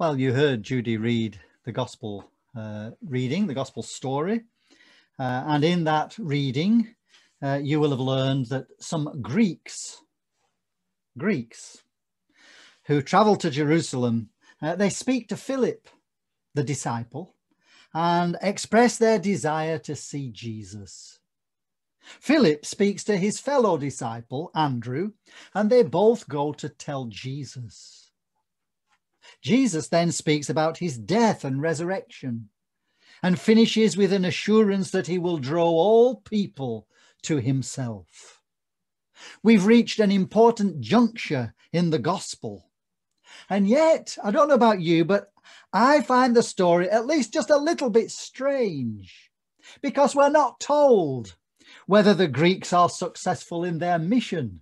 Well, you heard Judy read the gospel uh, reading, the gospel story. Uh, and in that reading, uh, you will have learned that some Greeks, Greeks who travel to Jerusalem, uh, they speak to Philip, the disciple, and express their desire to see Jesus. Philip speaks to his fellow disciple, Andrew, and they both go to tell Jesus. Jesus then speaks about his death and resurrection and finishes with an assurance that he will draw all people to himself. We've reached an important juncture in the gospel. And yet, I don't know about you, but I find the story at least just a little bit strange because we're not told whether the Greeks are successful in their mission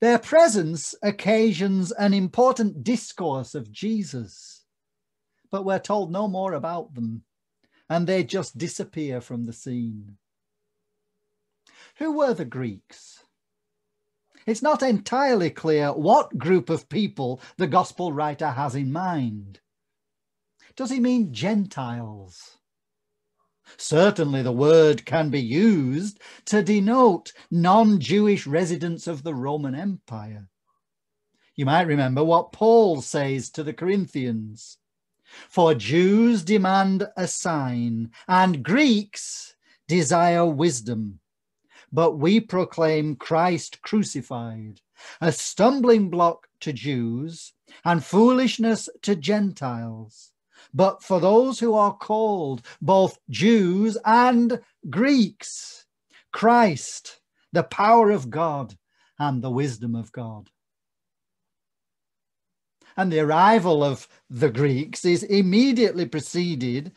their presence occasions an important discourse of Jesus, but we're told no more about them, and they just disappear from the scene. Who were the Greeks? It's not entirely clear what group of people the gospel writer has in mind. Does he mean Gentiles? Certainly, the word can be used to denote non Jewish residents of the Roman Empire. You might remember what Paul says to the Corinthians For Jews demand a sign, and Greeks desire wisdom. But we proclaim Christ crucified, a stumbling block to Jews and foolishness to Gentiles but for those who are called, both Jews and Greeks, Christ, the power of God and the wisdom of God. And the arrival of the Greeks is immediately preceded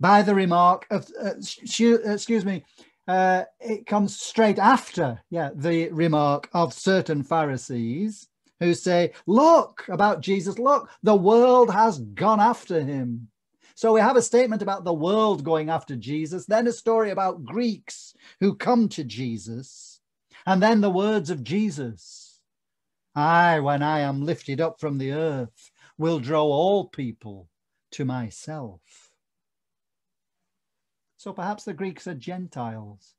by the remark of, uh, excuse me, uh, it comes straight after, yeah, the remark of certain Pharisees who say, Look about Jesus, look, the world has gone after him. So we have a statement about the world going after Jesus, then a story about Greeks who come to Jesus, and then the words of Jesus I, when I am lifted up from the earth, will draw all people to myself. So perhaps the Greeks are Gentiles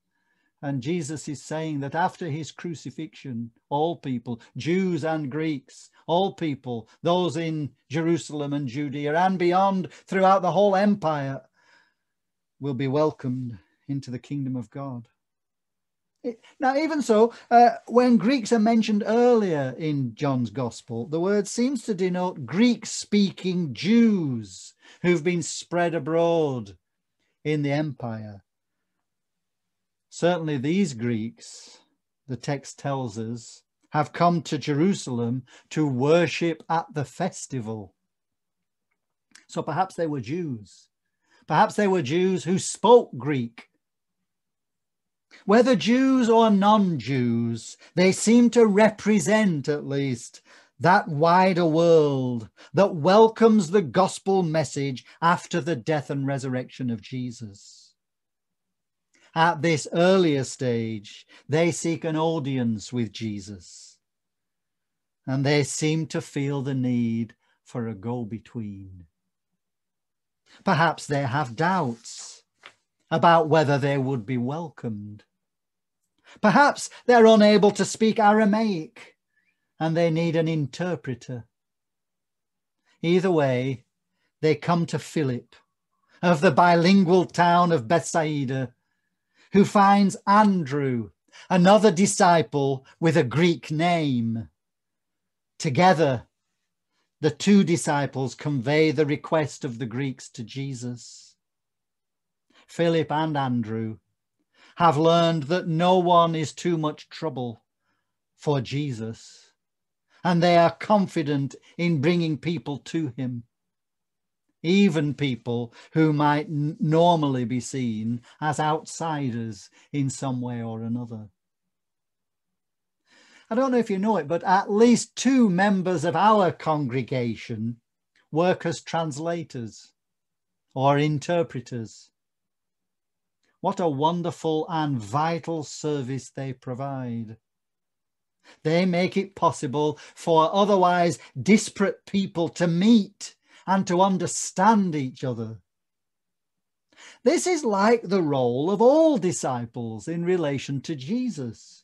and Jesus is saying that after his crucifixion, all people, Jews and Greeks, all people, those in Jerusalem and Judea and beyond throughout the whole empire, will be welcomed into the kingdom of God. Now, even so, uh, when Greeks are mentioned earlier in John's gospel, the word seems to denote Greek speaking Jews who've been spread abroad in the empire. Certainly, these Greeks, the text tells us, have come to Jerusalem to worship at the festival. So perhaps they were Jews. Perhaps they were Jews who spoke Greek. Whether Jews or non Jews, they seem to represent at least that wider world that welcomes the gospel message after the death and resurrection of Jesus at this earlier stage, they seek an audience with Jesus. And they seem to feel the need for a go between. Perhaps they have doubts about whether they would be welcomed. Perhaps they're unable to speak Aramaic and they need an interpreter. Either way, they come to Philip of the bilingual town of Bethsaida who finds Andrew, another disciple with a Greek name. Together, the two disciples convey the request of the Greeks to Jesus. Philip and Andrew have learned that no one is too much trouble for Jesus, and they are confident in bringing people to him even people who might normally be seen as outsiders in some way or another. I don't know if you know it, but at least two members of our congregation work as translators or interpreters. What a wonderful and vital service they provide. They make it possible for otherwise disparate people to meet and to understand each other. This is like the role of all disciples in relation to Jesus.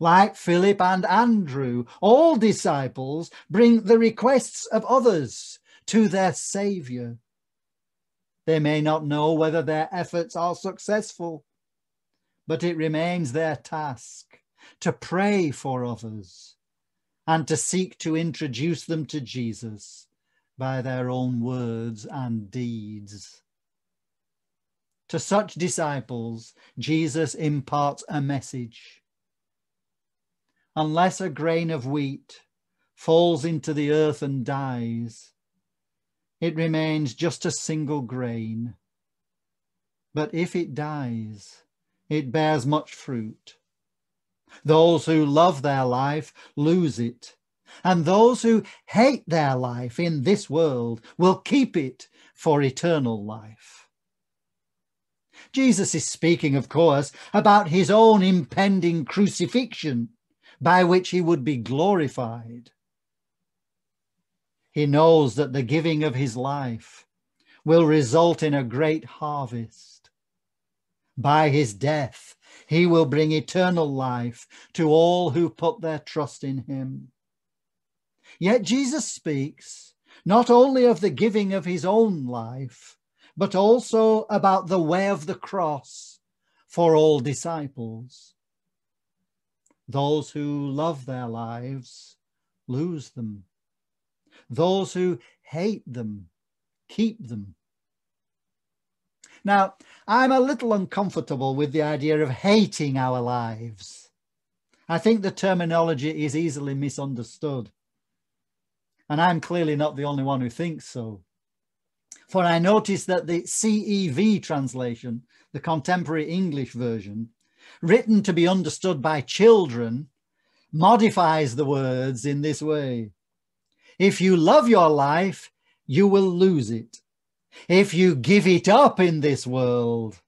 Like Philip and Andrew, all disciples bring the requests of others to their Saviour. They may not know whether their efforts are successful, but it remains their task to pray for others and to seek to introduce them to Jesus by their own words and deeds. To such disciples, Jesus imparts a message. Unless a grain of wheat falls into the earth and dies, it remains just a single grain. But if it dies, it bears much fruit. Those who love their life lose it, and those who hate their life in this world will keep it for eternal life. Jesus is speaking, of course, about his own impending crucifixion by which he would be glorified. He knows that the giving of his life will result in a great harvest. By his death, he will bring eternal life to all who put their trust in him. Yet Jesus speaks not only of the giving of his own life, but also about the way of the cross for all disciples. Those who love their lives lose them. Those who hate them keep them. Now, I'm a little uncomfortable with the idea of hating our lives. I think the terminology is easily misunderstood. And I'm clearly not the only one who thinks so. For I notice that the CEV translation, the contemporary English version, written to be understood by children, modifies the words in this way. If you love your life, you will lose it. If you give it up in this world,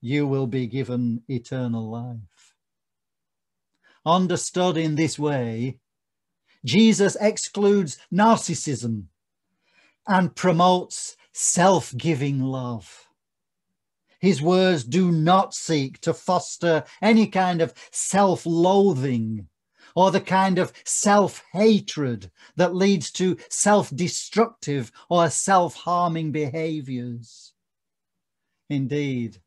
you will be given eternal life. Understood in this way, Jesus excludes narcissism and promotes self giving love. His words do not seek to foster any kind of self loathing or the kind of self hatred that leads to self destructive or self harming behaviors. Indeed,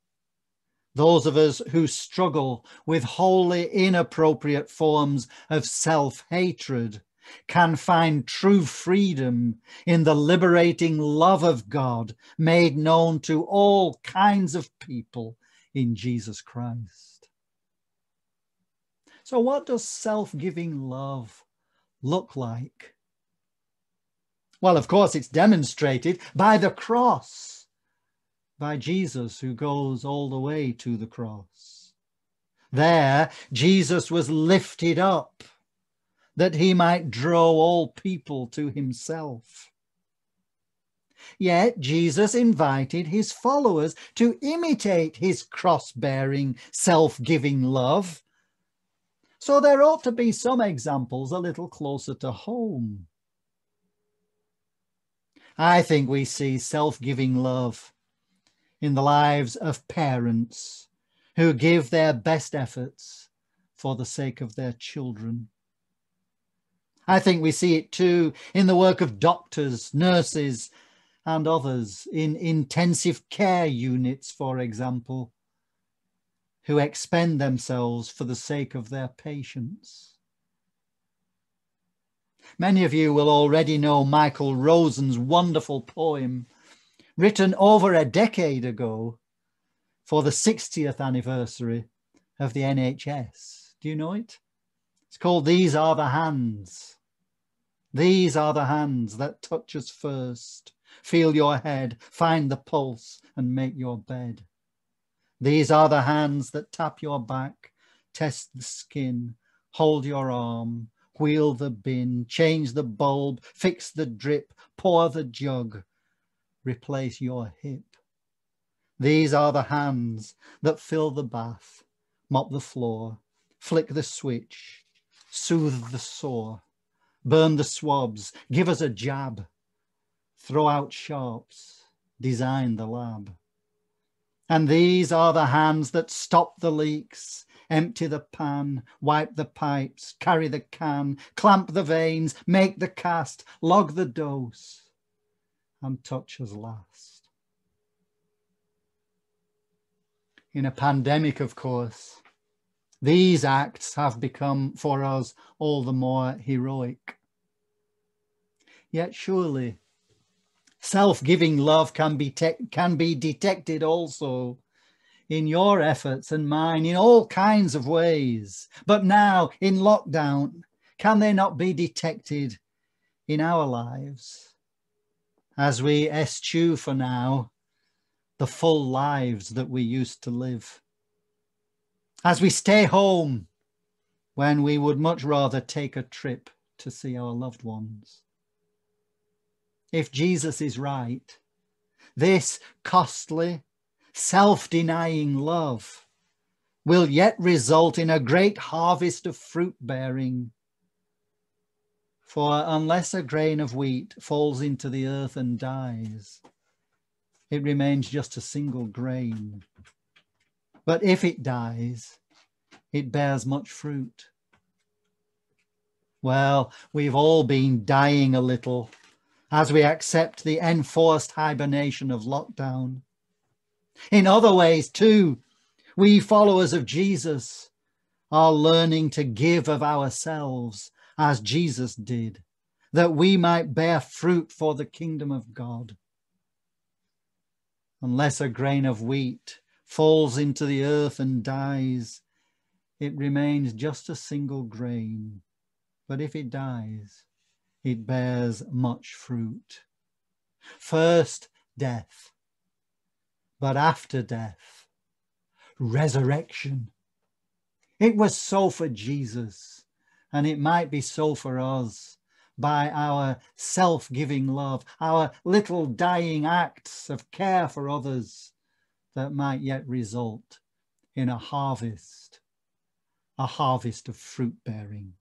those of us who struggle with wholly inappropriate forms of self hatred can find true freedom in the liberating love of God made known to all kinds of people in Jesus Christ. So, what does self giving love look like? Well, of course, it's demonstrated by the cross, by Jesus who goes all the way to the cross. There, Jesus was lifted up that he might draw all people to himself. Yet Jesus invited his followers to imitate his cross bearing, self giving love. So there ought to be some examples a little closer to home. I think we see self giving love in the lives of parents who give their best efforts for the sake of their children. I think we see it too in the work of doctors, nurses, and others in intensive care units, for example, who expend themselves for the sake of their patients. Many of you will already know Michael Rosen's wonderful poem, written over a decade ago for the 60th anniversary of the NHS. Do you know it? It's called These Are the Hands. These are the hands that touch us first. Feel your head, find the pulse, and make your bed. These are the hands that tap your back, test the skin, hold your arm, wheel the bin, change the bulb, fix the drip, pour the jug, replace your hip. These are the hands that fill the bath, mop the floor, flick the switch, soothe the sore, burn the swabs, give us a jab, throw out sharps, design the lab. And these are the hands that stop the leaks, empty the pan, wipe the pipes, carry the can, clamp the veins, make the cast, log the dose, and touch us last. In a pandemic, of course, these acts have become for us all the more heroic. Yet surely self-giving love can be can be detected also in your efforts and mine in all kinds of ways but now in lockdown can they not be detected in our lives as we eschew for now the full lives that we used to live as we stay home when we would much rather take a trip to see our loved ones if Jesus is right, this costly, self-denying love will yet result in a great harvest of fruit bearing. For unless a grain of wheat falls into the earth and dies, it remains just a single grain. But if it dies, it bears much fruit. Well, we've all been dying a little as we accept the enforced hibernation of lockdown. In other ways, too, we followers of Jesus are learning to give of ourselves as Jesus did, that we might bear fruit for the kingdom of God. Unless a grain of wheat falls into the earth and dies, it remains just a single grain. But if it dies, it bears much fruit. First, death, but after death, resurrection. It was so for Jesus, and it might be so for us by our self giving love, our little dying acts of care for others that might yet result in a harvest, a harvest of fruit bearing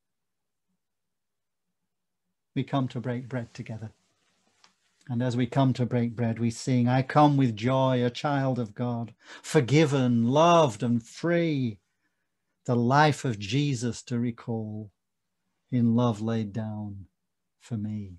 we come to break bread together. And as we come to break bread, we sing, I come with joy, a child of God, forgiven, loved, and free, the life of Jesus to recall, in love laid down for me.